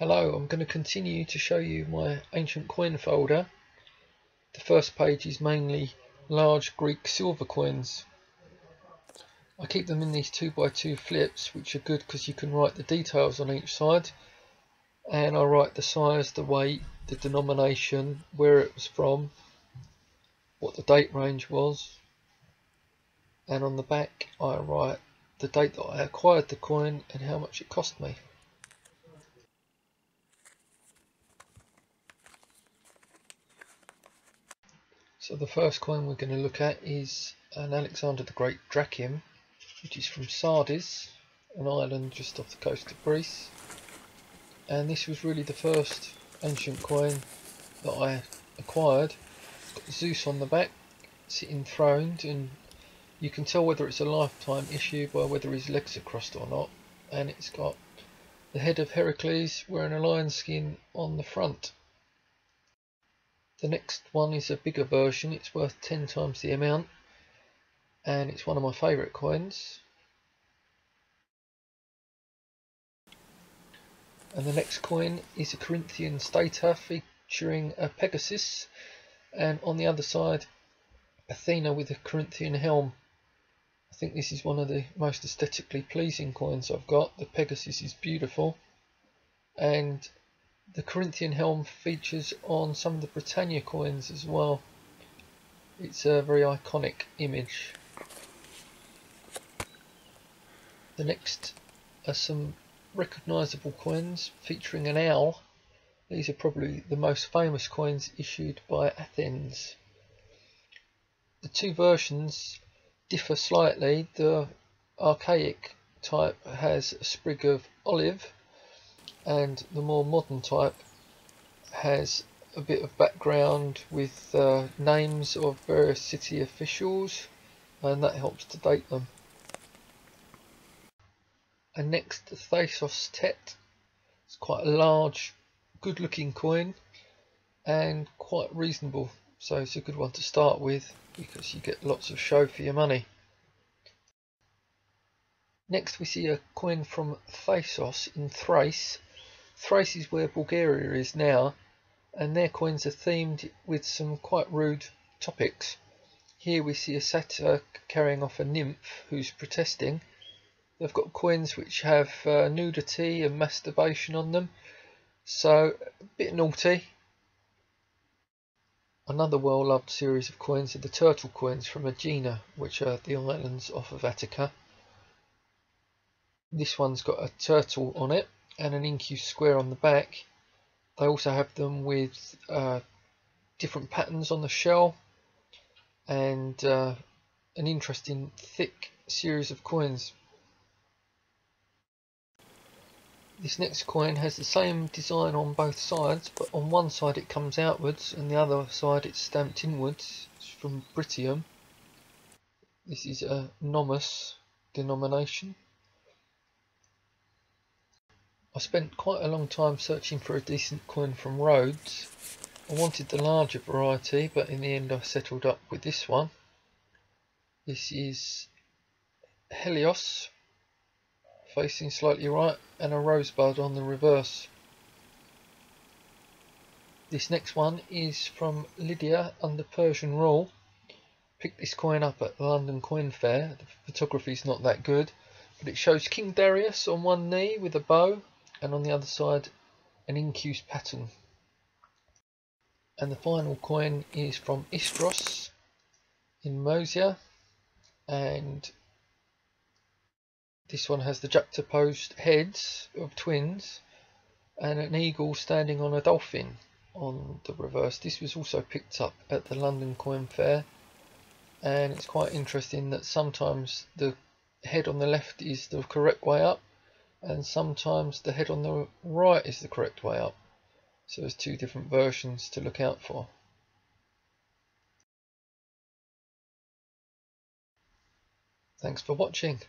Hello, I'm going to continue to show you my ancient coin folder. The first page is mainly large Greek silver coins. I keep them in these 2x2 flips which are good because you can write the details on each side and I write the size, the weight, the denomination, where it was from, what the date range was and on the back I write the date that I acquired the coin and how much it cost me. So the first coin we're going to look at is an Alexander the Great drachm, which is from Sardis, an island just off the coast of Greece. And this was really the first ancient coin that I acquired. It's got Zeus on the back, sitting throned, and you can tell whether it's a lifetime issue by whether his legs are crossed or not. And it's got the head of Heracles wearing a lion skin on the front. The next one is a bigger version, it's worth 10 times the amount and it's one of my favourite coins. And the next coin is a Corinthian stater featuring a Pegasus and on the other side Athena with a Corinthian helm. I think this is one of the most aesthetically pleasing coins I've got. The Pegasus is beautiful and the Corinthian helm features on some of the Britannia coins as well. It's a very iconic image. The next are some recognisable coins featuring an owl. These are probably the most famous coins issued by Athens. The two versions differ slightly. The archaic type has a sprig of olive and the more modern type has a bit of background with uh, names of various city officials and that helps to date them. And next Thasos Tet. It's quite a large, good looking coin and quite reasonable so it's a good one to start with because you get lots of show for your money. Next we see a coin from Thasos in Thrace Thrace is where Bulgaria is now, and their coins are themed with some quite rude topics. Here we see a satyr carrying off a nymph who's protesting. They've got coins which have uh, nudity and masturbation on them, so a bit naughty. Another well loved series of coins are the turtle coins from Aegina, which are the islands off of Attica. This one's got a turtle on it and an incuse square on the back. They also have them with uh, different patterns on the shell and uh, an interesting thick series of coins. This next coin has the same design on both sides, but on one side it comes outwards and the other side it's stamped inwards. It's from Bruttium. This is a Nomos denomination. I spent quite a long time searching for a decent coin from Rhodes. I wanted the larger variety, but in the end I settled up with this one. This is Helios, facing slightly right, and a rosebud on the reverse. This next one is from Lydia under Persian rule. Picked this coin up at the London Coin Fair. The photography is not that good, but it shows King Darius on one knee with a bow and on the other side an incuse pattern. And the final coin is from Istros in Moesia and this one has the juxtaposed heads of twins and an eagle standing on a dolphin on the reverse. This was also picked up at the London Coin Fair and it's quite interesting that sometimes the head on the left is the correct way up and sometimes the head on the right is the correct way up. So there's two different versions to look out for. Thanks for watching.